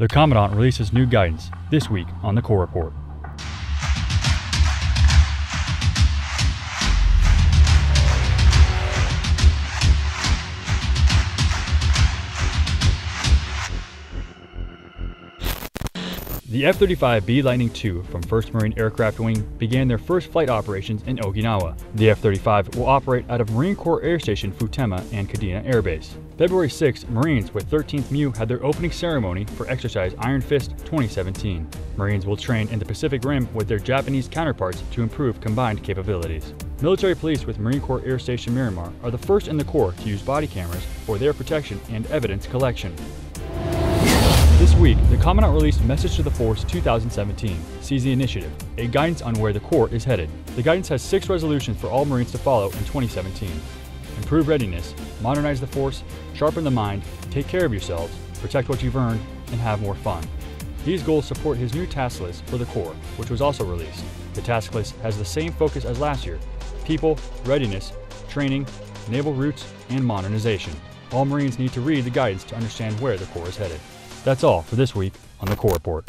The Commandant releases new guidance this week on the Corps Report. The F 35B Lightning II from 1st Marine Aircraft Wing began their first flight operations in Okinawa. The F 35 will operate out of Marine Corps Air Station Futenma and Kadena Air Base. February 6, Marines with 13th MEU had their opening ceremony for Exercise Iron Fist 2017. Marines will train in the Pacific Rim with their Japanese counterparts to improve combined capabilities. Military police with Marine Corps Air Station Miramar are the first in the Corps to use body cameras for their protection and evidence collection. This week, the Commandant released Message to the Force 2017, Seize the Initiative, a guidance on where the Corps is headed. The guidance has six resolutions for all Marines to follow in 2017. Improve readiness, modernize the force, sharpen the mind, take care of yourselves, protect what you've earned, and have more fun. These goals support his new task list for the Corps, which was also released. The task list has the same focus as last year people, readiness, training, naval routes, and modernization. All Marines need to read the guidance to understand where the Corps is headed. That's all for this week on the Corps Report.